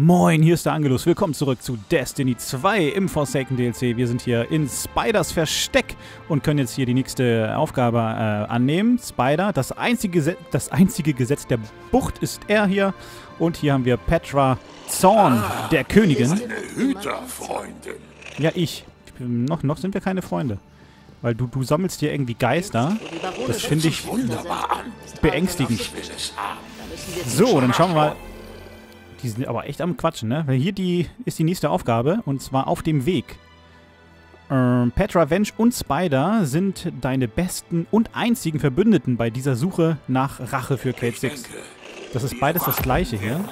Moin, hier ist der Angelus. Willkommen zurück zu Destiny 2 im Forsaken DLC. Wir sind hier in Spiders Versteck und können jetzt hier die nächste Aufgabe äh, annehmen. Spider, das einzige, das einzige Gesetz der Bucht ist er hier. Und hier haben wir Petra Zorn, ah, der Königin. Eine Hüterfreundin. Ja, ich. Noch, noch sind wir keine Freunde. Weil du, du sammelst hier irgendwie Geister. Das finde ich beängstigend. So, dann schauen wir mal, die sind aber echt am Quatschen, ne? Weil hier die ist die nächste Aufgabe und zwar auf dem Weg. Ähm, Petra, Venge und Spider sind deine besten und einzigen Verbündeten bei dieser Suche nach Rache für Kate Six. Das ist beides das gleiche hier.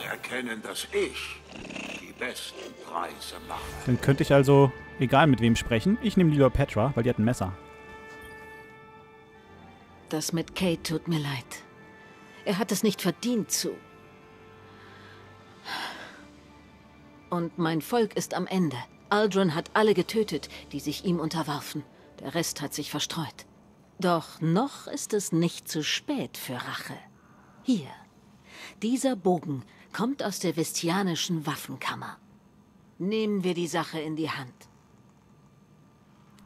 Dann könnte ich also, egal mit wem sprechen, ich nehme lieber Petra, weil die hat ein Messer. Das mit Kate tut mir leid. Er hat es nicht verdient zu Und mein Volk ist am Ende. Aldrin hat alle getötet, die sich ihm unterwarfen. Der Rest hat sich verstreut. Doch noch ist es nicht zu spät für Rache. Hier. Dieser Bogen kommt aus der vestianischen Waffenkammer. Nehmen wir die Sache in die Hand.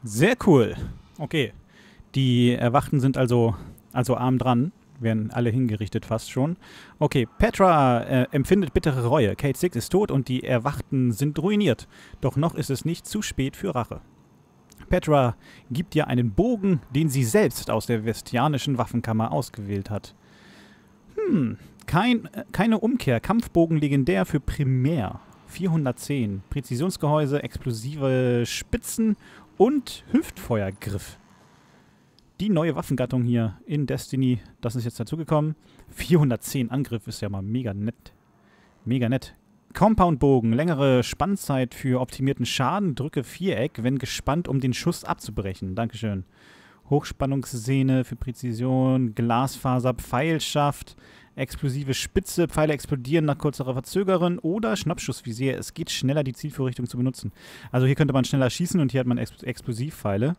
Sehr cool. Okay. Die Erwachten sind also, also arm dran werden alle hingerichtet fast schon. Okay, Petra äh, empfindet bittere Reue. Kate Six ist tot und die Erwachten sind ruiniert. Doch noch ist es nicht zu spät für Rache. Petra gibt dir einen Bogen, den sie selbst aus der vestianischen Waffenkammer ausgewählt hat. Hm, kein, äh, keine Umkehr. Kampfbogen legendär für Primär. 410. Präzisionsgehäuse, explosive Spitzen und Hüftfeuergriff die neue Waffengattung hier in Destiny. Das ist jetzt dazugekommen. 410 Angriff ist ja mal mega nett. Mega nett. Compound-Bogen, längere Spannzeit für optimierten Schaden. Drücke Viereck, wenn gespannt, um den Schuss abzubrechen. Dankeschön. Hochspannungssehne für Präzision, Glasfaser, Pfeilschaft, explosive Spitze, Pfeile explodieren nach kurzer Verzögerung oder Schnappschussvisier. Es geht schneller, die Zielvorrichtung zu benutzen. Also hier könnte man schneller schießen und hier hat man Ex Explosivpfeile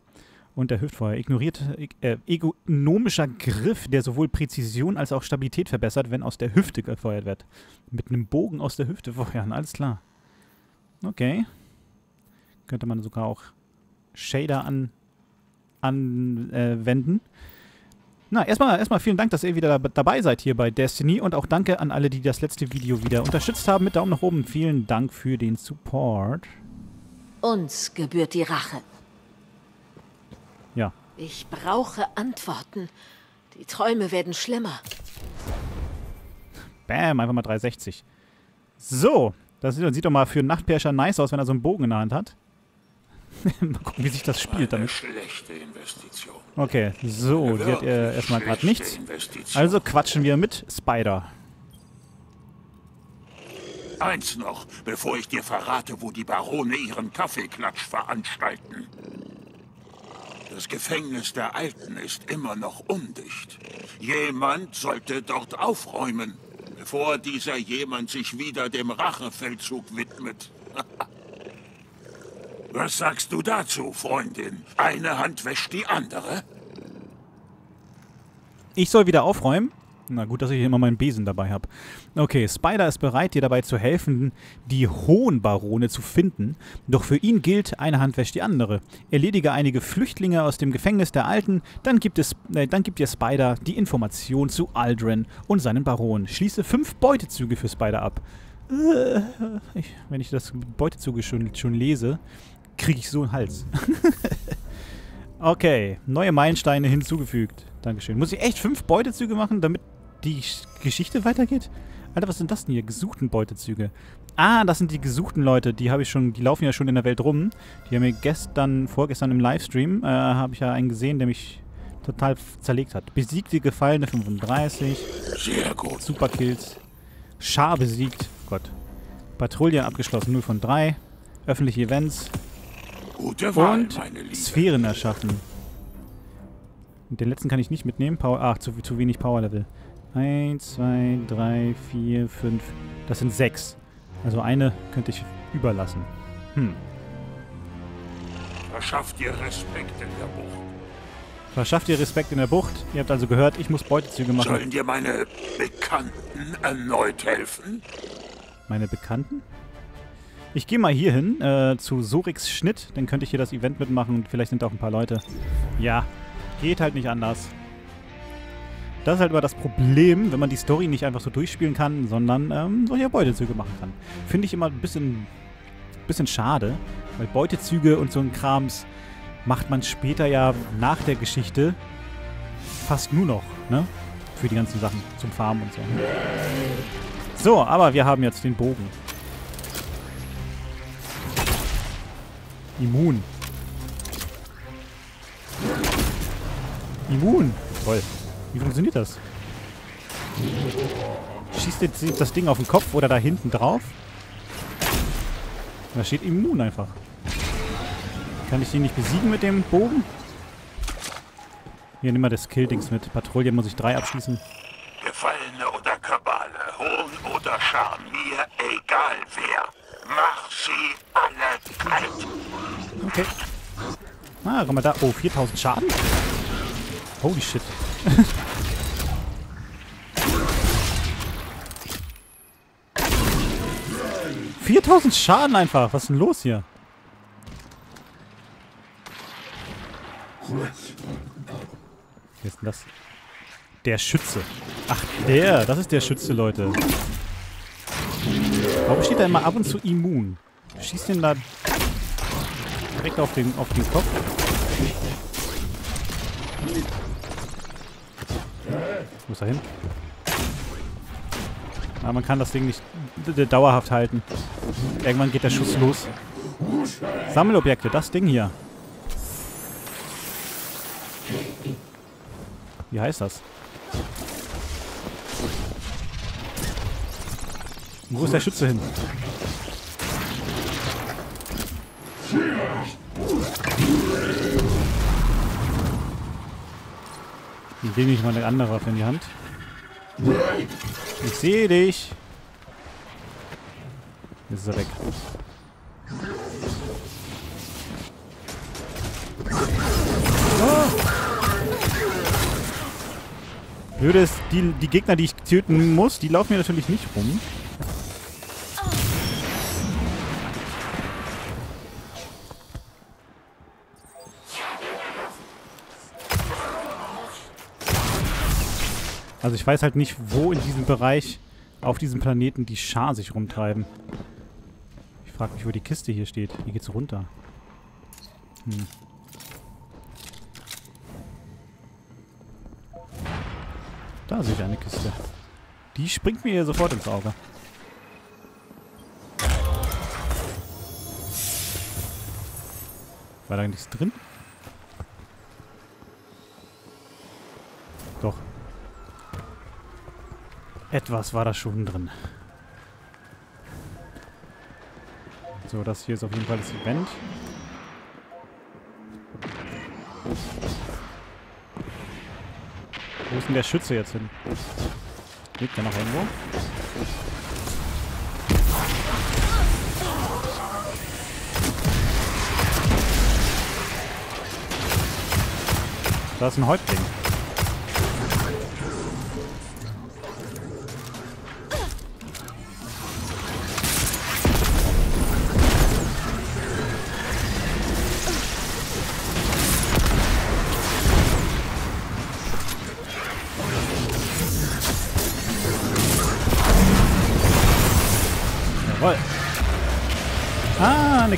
und der Hüftfeuer. Ignoriert äh, egonomischer Griff, der sowohl Präzision als auch Stabilität verbessert, wenn aus der Hüfte gefeuert wird. Mit einem Bogen aus der Hüfte feuern, alles klar. Okay. Könnte man sogar auch Shader an, anwenden. Äh, Na, erstmal, erstmal vielen Dank, dass ihr wieder dabei seid hier bei Destiny und auch danke an alle, die das letzte Video wieder unterstützt haben mit Daumen nach oben. Vielen Dank für den Support. Uns gebührt die Rache. Ja. Ich brauche Antworten. Die Träume werden schlimmer. Bam, einfach mal 360. So, das sieht, sieht doch mal für einen Nachtperscher nice aus, wenn er so einen Bogen in der Hand hat. mal gucken, wie sich das spielt damit. schlechte Investition. Okay, so, die hat äh, erstmal gerade nichts. Also quatschen wir mit Spider. Eins noch, bevor ich dir verrate, wo die Barone ihren Kaffeeklatsch veranstalten. Das Gefängnis der Alten ist immer noch undicht. Jemand sollte dort aufräumen, bevor dieser jemand sich wieder dem Rachefeldzug widmet. Was sagst du dazu, Freundin? Eine Hand wäscht die andere? Ich soll wieder aufräumen? Na gut, dass ich immer meinen Besen dabei habe. Okay, Spider ist bereit, dir dabei zu helfen, die hohen Barone zu finden. Doch für ihn gilt, eine Hand wäscht die andere. Erledige einige Flüchtlinge aus dem Gefängnis der Alten, dann gibt, es, äh, dann gibt dir Spider die Information zu Aldrin und seinen Baron. Schließe fünf Beutezüge für Spider ab. Äh, ich, wenn ich das Beutezüge schon, schon lese, kriege ich so einen Hals. okay, neue Meilensteine hinzugefügt. Dankeschön. Muss ich echt fünf Beutezüge machen, damit die Geschichte weitergeht? Alter, was sind das denn hier? Gesuchten Beutezüge. Ah, das sind die gesuchten Leute. Die habe ich schon, die laufen ja schon in der Welt rum. Die haben mir gestern, vorgestern im Livestream, äh, habe ich ja einen gesehen, der mich total zerlegt hat. Besiegte Gefallene 35. Sehr gut. Superkills. Schar besiegt. Gott. Patrouille abgeschlossen, 0 von 3. Öffentliche Events. Gute Wahl, und Sphären erschaffen. Und den letzten kann ich nicht mitnehmen. Power, ach, zu, zu wenig Power-Level. 1, 2, 3, 4, 5. Das sind 6. Also eine könnte ich überlassen. Hm. Verschafft dir Respekt in der Bucht. Verschafft dir Respekt in der Bucht. Ihr habt also gehört, ich muss Beutezüge machen. Sollen dir meine Bekannten erneut helfen? Meine Bekannten? Ich gehe mal hier hin, äh, zu Sorix Schnitt. Dann könnte ich hier das Event mitmachen und vielleicht sind da auch ein paar Leute. Ja, geht halt nicht anders. Das ist halt immer das Problem, wenn man die Story nicht einfach so durchspielen kann, sondern ähm, solche Beutezüge machen kann. Finde ich immer ein bisschen, bisschen schade, weil Beutezüge und so ein Krams macht man später ja nach der Geschichte fast nur noch, ne? Für die ganzen Sachen zum Farmen und so. So, aber wir haben jetzt den Bogen. Immun. Immun. Toll. Wie funktioniert das? Schießt jetzt das Ding auf den Kopf oder da hinten drauf? Da steht immun einfach. Kann ich den nicht besiegen mit dem Bogen? Hier, nimm mal das Kill-Dings mit. Patrouille muss ich drei abschließen. Gefallene oder Kabale, Hohn oder Scham, mir egal wer. Mach sie alle kalt. Okay. Ah, komm mal da. Oh, 4000 Schaden? Holy shit. Viertausend Schaden einfach. Was ist denn los hier? Wer ist denn das? Der Schütze. Ach, der. Das ist der Schütze, Leute. Warum steht er immer ab und zu immun? Schießt den da direkt auf den, auf den Kopf? Wo ist er hin? Aber man kann das Ding nicht dauerhaft halten. Irgendwann geht der Schuss los. Sammelobjekte, das Ding hier. Wie heißt das? Wo ist der Schütze hin? Ich nehme ich mal eine andere Waffe in die Hand. Ich sehe dich. Jetzt ist er weg. Oh. Blöde ist, die, die Gegner, die ich töten muss, die laufen mir natürlich nicht rum. Also ich weiß halt nicht, wo in diesem Bereich auf diesem Planeten die Schar sich rumtreiben. Ich frage mich, wo die Kiste hier steht. Hier geht's runter. Hm. Da sehe ich eine Kiste. Die springt mir hier sofort ins Auge. War da nichts drin? Etwas war da schon drin. So, das hier ist auf jeden Fall das Event. Wo ist denn der Schütze jetzt hin? Liegt der noch irgendwo? Da ist ein Häuptling.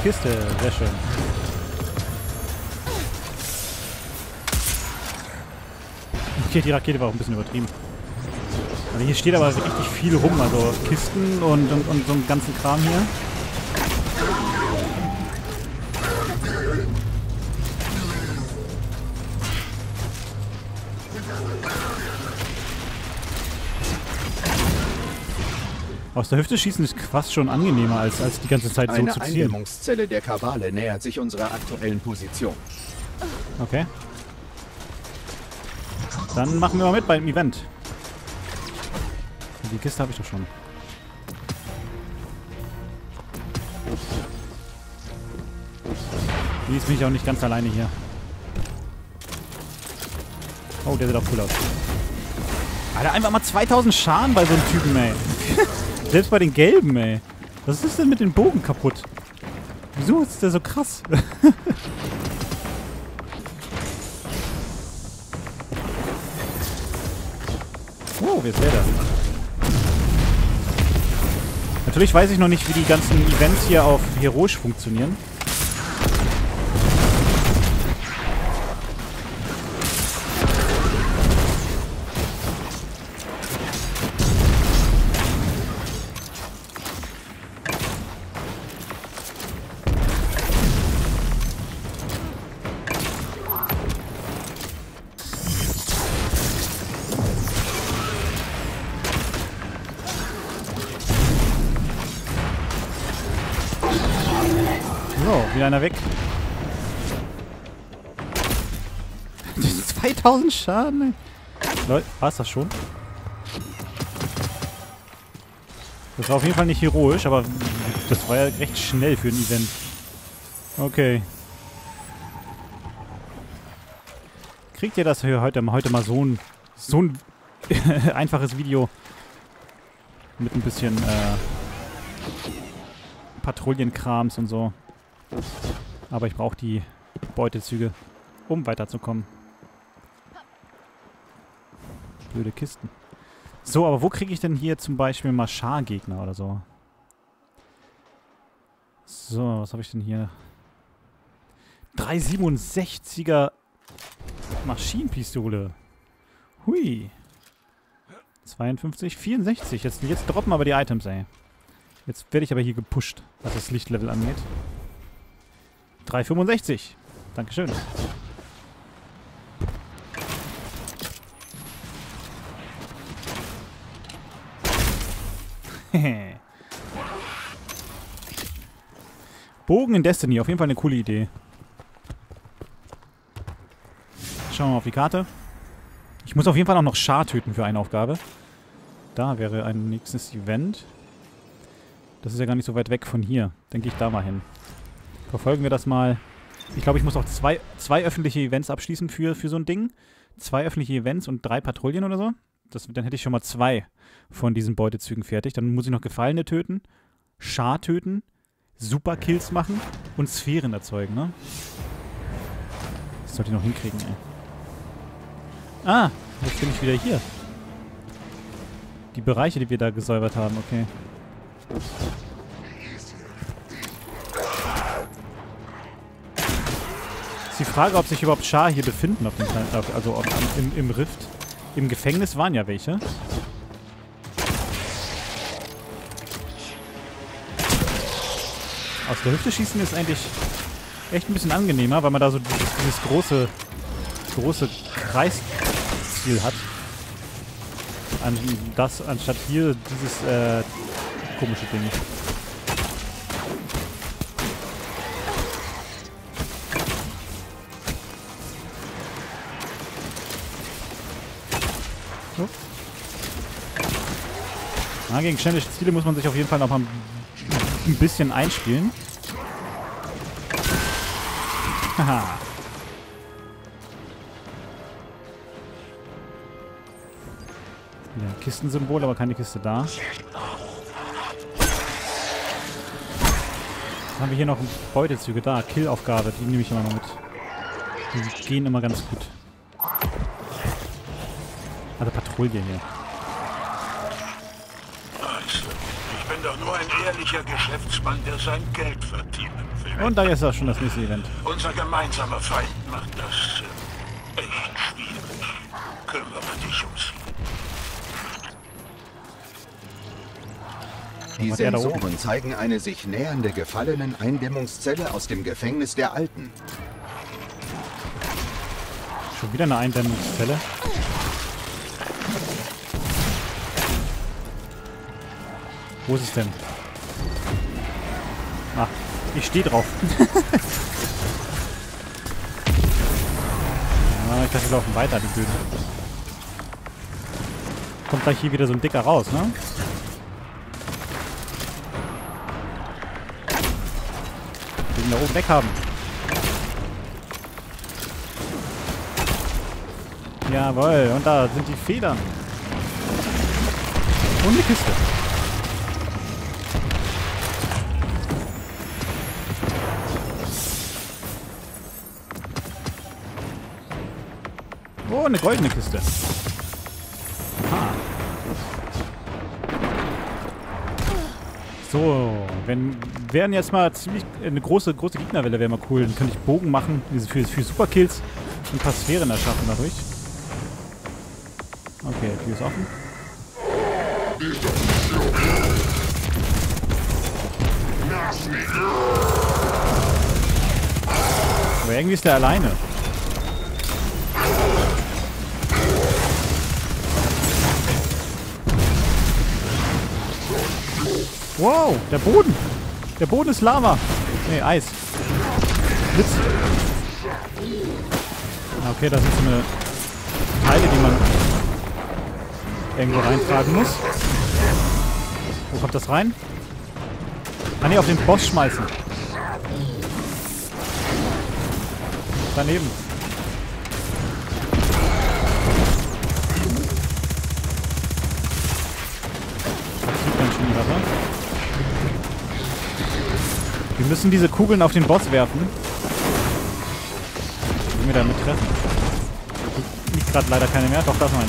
Kiste. Sehr schön. Okay, die Rakete war auch ein bisschen übertrieben. Also hier steht aber richtig viel rum. Also Kisten und, und, und so einen ganzen Kram hier. Aus der Hüfte schießen ist fast schon angenehmer, als, als die ganze Zeit so Eine zu zielen. Eindämmungszelle der Kabale nähert sich unserer aktuellen Position. Okay. Dann machen wir mal mit beim Event. Die Kiste habe ich doch schon. Jetzt bin ich auch nicht ganz alleine hier. Oh, der sieht auch cool aus. Alter, einfach mal 2000 Schaden bei so einem Typen, ey. Selbst bei den gelben, ey. Was ist denn mit den Bogen kaputt? Wieso ist der so krass? oh, wer ist der da? Natürlich weiß ich noch nicht, wie die ganzen Events hier auf Heroisch funktionieren. 2000 Schaden. Leute, war es das schon? Das war auf jeden Fall nicht heroisch, aber das war ja recht schnell für ein Event. Okay. Kriegt ihr das hier heute, heute mal so ein, so ein einfaches Video mit ein bisschen äh, Patrouillenkrams und so. Aber ich brauche die Beutezüge, um weiterzukommen. Blöde Kisten. So, aber wo kriege ich denn hier zum Beispiel mal Schar-Gegner oder so? So, was habe ich denn hier? 367er Maschinenpistole. Hui. 52, 64. Jetzt, jetzt droppen aber die Items, ey. Jetzt werde ich aber hier gepusht, was das Lichtlevel angeht. 365. Dankeschön. Bogen in Destiny, auf jeden Fall eine coole Idee. Schauen wir mal auf die Karte. Ich muss auf jeden Fall auch noch Schar töten für eine Aufgabe. Da wäre ein nächstes Event. Das ist ja gar nicht so weit weg von hier. Denke ich da mal hin. Verfolgen wir das mal. Ich glaube, ich muss auch zwei, zwei öffentliche Events abschließen für, für so ein Ding. Zwei öffentliche Events und drei Patrouillen oder so. Das, dann hätte ich schon mal zwei von diesen Beutezügen fertig. Dann muss ich noch Gefallene töten, Schar töten, Superkills machen und Sphären erzeugen, ne? Das sollte ich noch hinkriegen, ey. Ah, jetzt bin ich wieder hier. Die Bereiche, die wir da gesäubert haben, okay. Ist die Frage, ob sich überhaupt Schar hier befinden, auf dem, also auf, im, im Rift. Im Gefängnis waren ja welche. Aus der Hüfte schießen ist eigentlich echt ein bisschen angenehmer, weil man da so dieses, dieses große, große Kreisziel hat. An das, anstatt hier dieses äh, komische Ding. Na, gegen schnelle Ziele muss man sich auf jeden Fall noch mal ein bisschen einspielen. Haha. Ja, Kistensymbol, aber keine Kiste da. Dann haben wir hier noch Beutezüge da. Killaufgabe, die nehme ich immer noch mit. Die gehen immer ganz gut. Also Patrouille hier. Doch nur ein ehrlicher Geschäftsmann, der sein Geld verdienen will. Und da ist auch schon das nächste Event. Unser gemeinsamer Feind macht das äh, echt schwierig. Kümmere dich um sie. Die? Sensoren zeigen eine sich nähernde gefallenen Eindämmungszelle aus dem Gefängnis der Alten. Schon wieder eine Eindämmungszelle. Wo ist es denn? Ach, ich stehe drauf. ja, ich dachte, wir laufen weiter, die Böden. Kommt gleich hier wieder so ein dicker raus, ne? Den da oben weg haben. Jawohl, und da sind die Federn. Und eine Kiste. Eine goldene Kiste. Aha. So, wenn wären jetzt mal ziemlich eine große, große Gegnerwelle wäre mal cool. Dann könnte ich Bogen machen, diese für, für Superkills und ein paar Sphären erschaffen dadurch. Okay, Tür ist offen. Aber irgendwie ist der alleine. Wow, der Boden. Der Boden ist Lava. Nee, Eis. Blitz. Okay, das so eine Teile, die man irgendwo reintragen muss. Wo kommt das rein? Ah ne, auf den Boss schmeißen. Daneben. Das sieht ganz schön Sache. Wir müssen diese Kugeln auf den Boss werfen. Wenn wir damit treffen. Liegt gerade leider keine mehr. Doch, da ist noch.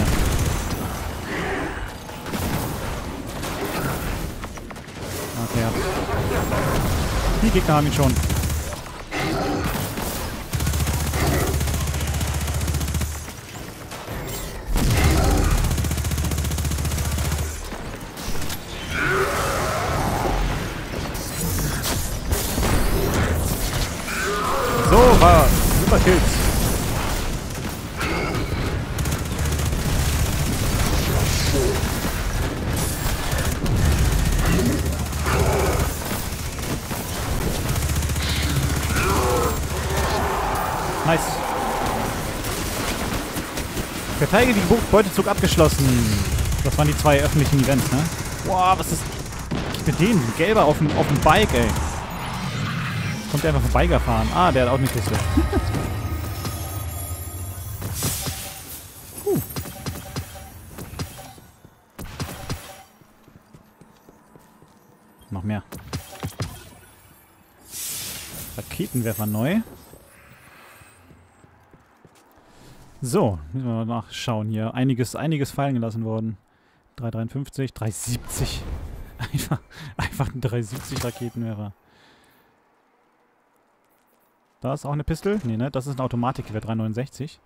Okay. Die Gegner haben ihn schon. So, war super Kills. Nice. Verteidige die Be- Beutezug abgeschlossen. Das waren die zwei öffentlichen Events, ne? Boah, was ist mit denen? Gelber auf dem, auf dem Bike, ey. Kommt der einfach vorbeigefahren. Ah, der hat auch eine Kiste. Puh. Noch mehr. Raketenwerfer neu. So, müssen wir mal nachschauen hier. Einiges, einiges fallen gelassen worden. 353, 370. Einfach, einfach ein 370 Raketenwerfer. Da ist auch eine Pistole. Nee, ne? Das ist ein Automatikgewehr 369.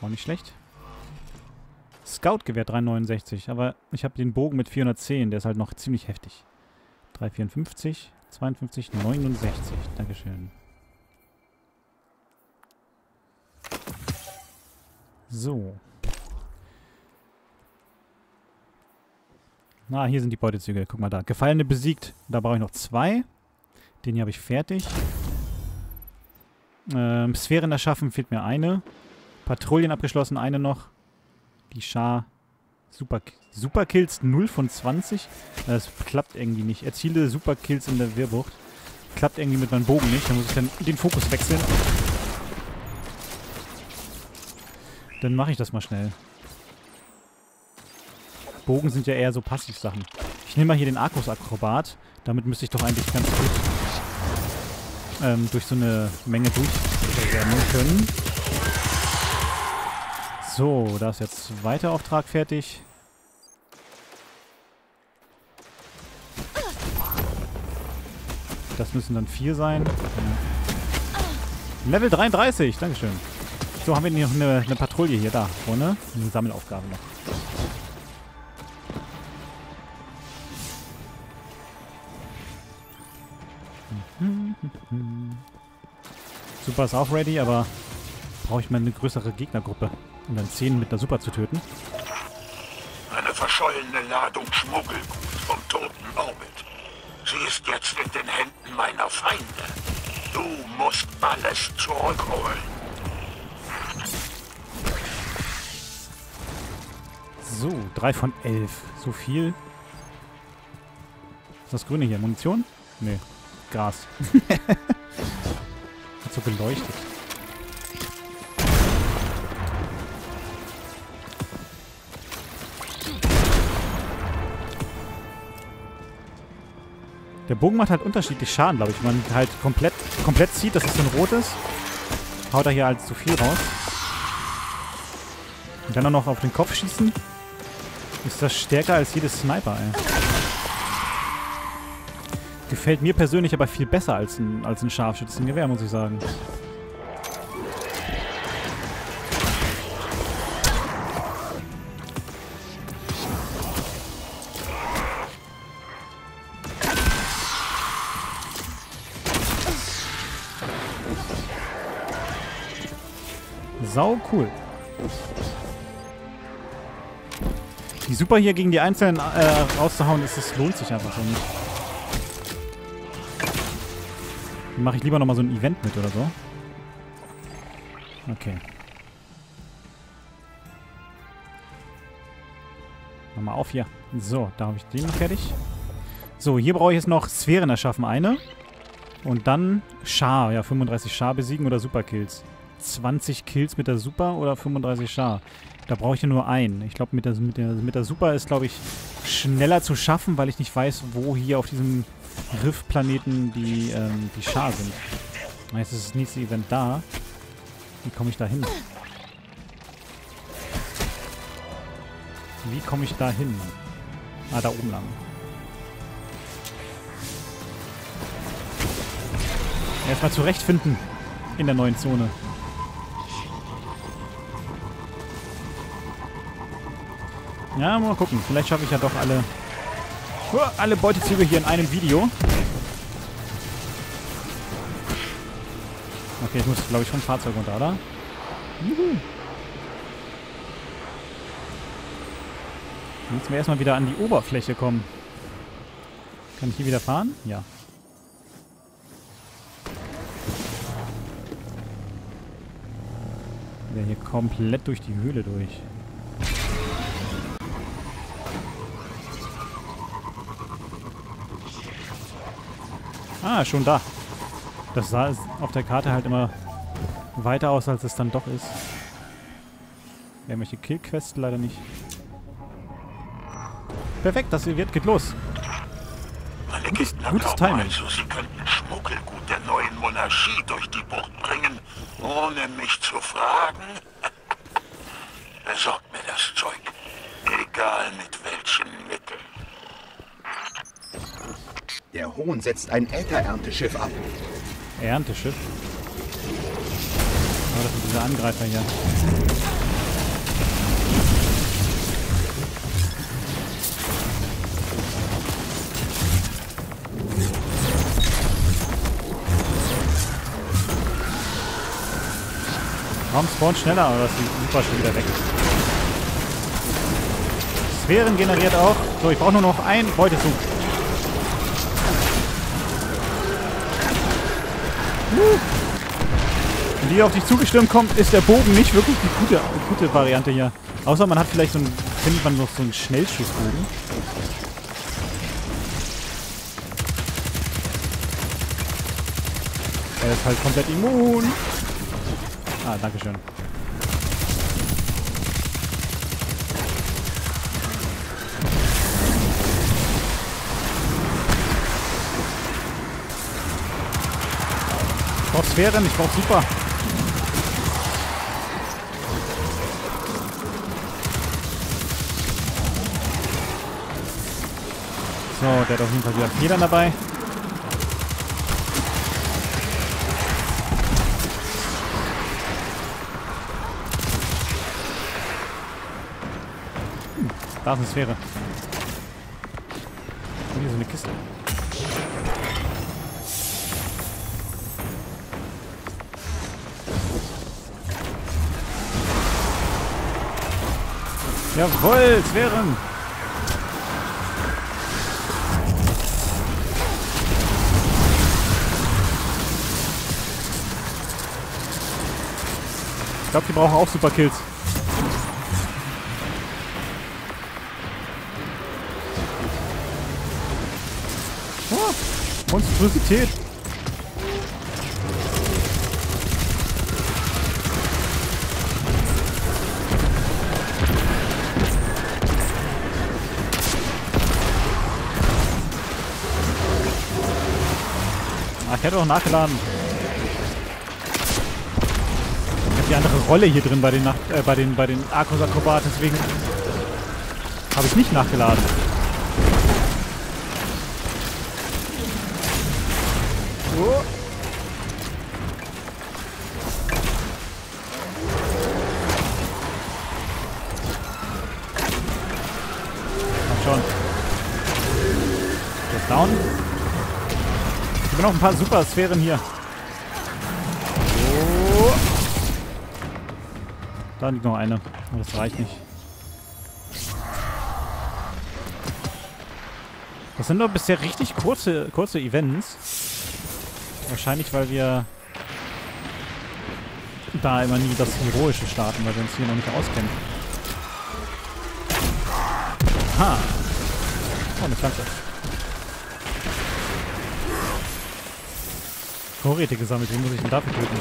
Auch nicht schlecht. Scout-Gewehr 369. Aber ich habe den Bogen mit 410. Der ist halt noch ziemlich heftig. 354, 52, 69. Dankeschön. So. Na, hier sind die Beutezüge. Guck mal da. Gefallene besiegt. Da brauche ich noch zwei. Den hier habe ich fertig. Ähm, Sphären erschaffen fehlt mir eine. Patrouillen abgeschlossen, eine noch. Die Schar. Super, Superkills 0 von 20. Das klappt irgendwie nicht. Erziele Superkills in der Wehrbucht. Klappt irgendwie mit meinem Bogen nicht. Da muss ich dann den Fokus wechseln. Dann mache ich das mal schnell. Bogen sind ja eher so Passivsachen. Ich nehme mal hier den Arkus-Akrobat. Damit müsste ich doch eigentlich ganz gut ähm, durch so eine Menge durchrennen können. So, da ist jetzt zweiter Auftrag fertig. Das müssen dann vier sein. Level 33, Dankeschön. So, haben wir noch eine, eine Patrouille hier, da vorne. Eine Sammelaufgabe noch. Super ist auch ready, aber brauche ich mal eine größere Gegnergruppe, um dann 10 mit der Super zu töten. Eine verschollene Ladung Schmuggelgut vom toten Orbit. Sie ist jetzt in den Händen meiner Feinde. Du musst alles zurückholen. So, 3 von 11. So viel. Ist das Grüne hier? Munition? Nee. Gras. So geleuchtet. Der Bogen macht halt unterschiedlich Schaden, glaube ich. Wenn man halt komplett, komplett zieht, das ist so ein rotes. haut er hier als zu viel raus. Und dann auch noch auf den Kopf schießen. Ist das stärker als jedes Sniper, ey. Gefällt mir persönlich aber viel besser als ein, als ein Scharfschützengewehr, muss ich sagen. Sau cool. Die Super hier gegen die Einzelnen äh, rauszuhauen, ist, das lohnt sich einfach so nicht. Mache ich lieber nochmal so ein Event mit oder so. Okay. Mach mal auf hier. So, da habe ich den fertig. So, hier brauche ich jetzt noch Sphären erschaffen. Eine. Und dann Char. Ja, 35 Char besiegen oder Superkills. 20 Kills mit der Super oder 35 Char. Da brauche ich ja nur einen. Ich glaube, mit der, mit, der, mit der Super ist, glaube ich, schneller zu schaffen, weil ich nicht weiß, wo hier auf diesem Riff-Planeten die, ähm, die Char sind. Jetzt ist das nächste Event da. Wie komme ich da hin? Wie komme ich da hin? Ah, da oben lang. Erstmal zurechtfinden in der neuen Zone. Ja, mal gucken. Vielleicht schaffe ich ja doch alle, alle Beutezüge hier in einem Video. Okay, ich muss, glaube ich, vom Fahrzeug runter, oder? Juhu. Jetzt müssen wir erstmal wieder an die Oberfläche kommen. Kann ich hier wieder fahren? Ja. Wieder hier komplett durch die Höhle durch. Ah, schon da. Das sah auf der Karte halt immer weiter aus, als es dann doch ist. Irgendwelche Kill-Quests leider nicht. Perfekt, das wird geht los. Meine gutes, gutes Timing. Also, sie könnten Schmuggelgut der neuen Monarchie durch die Bucht bringen, ohne mich zu fragen. Besorgt mir das Zeug. Egal mit Der Hohn setzt ein Äther-Ernteschiff ab. Ernteschiff? Oh, das sind diese Angreifer hier. Warum spawnt schneller, aber das ist super schon wieder weg. Sphären generiert auch. So, ich brauche nur noch ein Beutezug. Wenn die auf dich zugestürmt kommt, ist der Bogen nicht wirklich die gute, gute Variante hier. Außer man hat vielleicht so ein, findet man noch so einen Schnellschussbogen. Er ist halt komplett immun. Ah, danke schön. Sphären, ich brauch super. So, der hat auf jeden Fall wieder Federn dabei. Hm, da ist eine Sphäre. Hier so eine Kiste. Jawohl, Sphären! Ich glaube, die brauchen auch super Kills. Oh, Monstrosität. Ich hätte auch nachgeladen. die andere Rolle hier drin bei den, Nacht äh, bei den, bei den Arcos Akrobat, deswegen habe ich nicht nachgeladen. Oh. Habe noch ein paar super Sphären hier. Oh. Da liegt noch eine. Das reicht nicht. Das sind nur bisher richtig kurze, kurze Events. Wahrscheinlich, weil wir da immer nie das Heroische starten, weil wir uns hier noch nicht auskennen. Ha! Oh, eine Pflanze. Vorräte gesammelt. Wen muss ich denn dafür töten?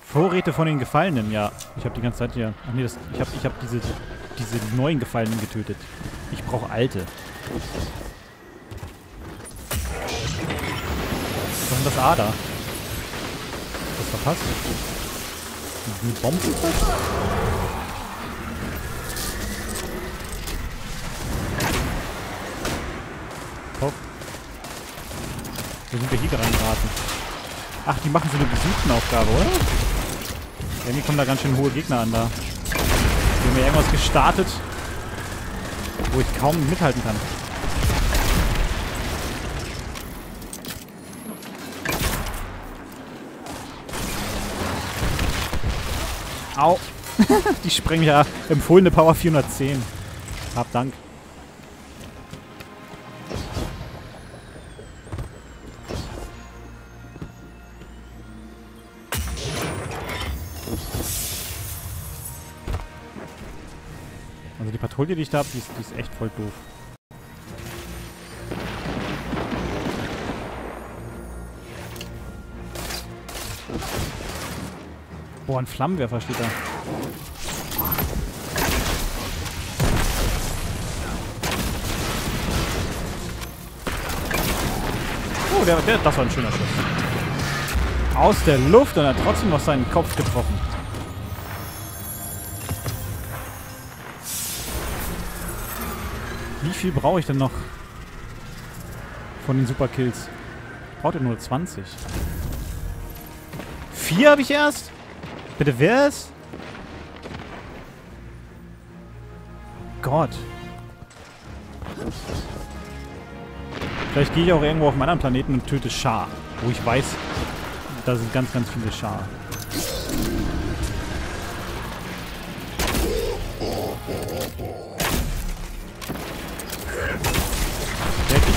Vorräte von den Gefallenen, ja. Ich habe die ganze Zeit hier... Ach nee, das, ich habe ich hab diese, diese neuen Gefallenen getötet. Ich brauche alte. Was ist das A da? Das verpasst? Eine Bombe? Wo sind wir hier reingeraten? Ach, die machen so eine Besuchenaufgabe, oder? Ja, mir kommen da ganz schön hohe Gegner an da. Die haben mir irgendwas gestartet, wo ich kaum mithalten kann. Au. die sprengen ja empfohlene Power 410. Hab Dank. Die Patrouille, die habe, die ist, die ist echt voll doof. Boah, ein Flammenwerfer steht da. Oh, der, der, das war ein schöner Schuss. Aus der Luft und hat trotzdem noch seinen Kopf getroffen. Viel brauche ich denn noch von den Superkills? Ich brauche nur 20. Vier habe ich erst? Bitte wer ist? Gott. Vielleicht gehe ich auch irgendwo auf einen anderen Planeten und töte Schar. Wo ich weiß, da sind ganz, ganz viele Schar.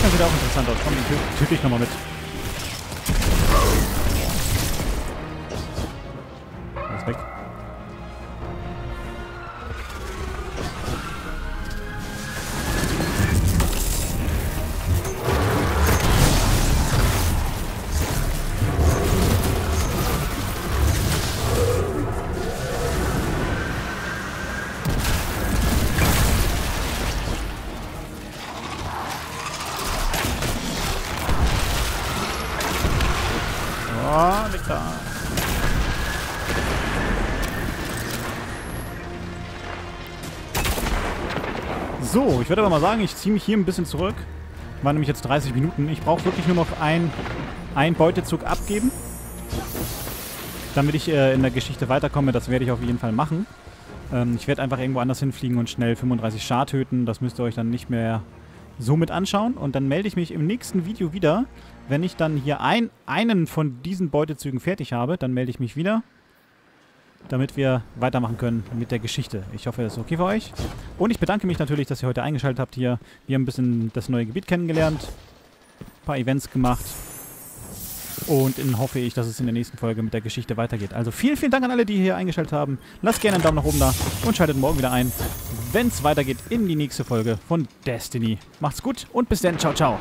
Sieht auch interessant aus. Komm, den tö- töte ich nochmal mit. So, ich würde aber mal sagen, ich ziehe mich hier ein bisschen zurück. War nämlich jetzt 30 Minuten. Ich brauche wirklich nur noch ein, ein Beutezug abgeben. Damit ich äh, in der Geschichte weiterkomme. Das werde ich auf jeden Fall machen. Ähm, ich werde einfach irgendwo anders hinfliegen und schnell 35 Schar töten. Das müsst ihr euch dann nicht mehr so mit anschauen. Und dann melde ich mich im nächsten Video wieder. Wenn ich dann hier ein, einen von diesen Beutezügen fertig habe, dann melde ich mich wieder. Damit wir weitermachen können mit der Geschichte. Ich hoffe, das ist okay für euch. Und ich bedanke mich natürlich, dass ihr heute eingeschaltet habt hier. Wir haben ein bisschen das neue Gebiet kennengelernt. Ein paar Events gemacht. Und dann hoffe ich, dass es in der nächsten Folge mit der Geschichte weitergeht. Also vielen, vielen Dank an alle, die hier eingeschaltet haben. Lasst gerne einen Daumen nach oben da und schaltet morgen wieder ein, wenn es weitergeht in die nächste Folge von Destiny. Macht's gut und bis dann. Ciao, ciao.